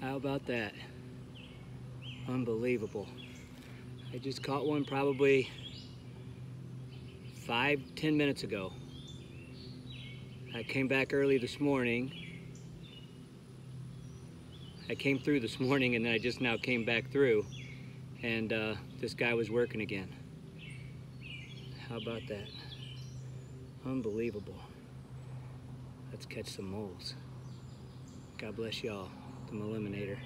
How about that? Unbelievable. I just caught one probably five, ten minutes ago. I came back early this morning. I came through this morning and then I just now came back through and uh, this guy was working again. How about that? Unbelievable. Let's catch some moles. God bless y'all, the MOLiminator.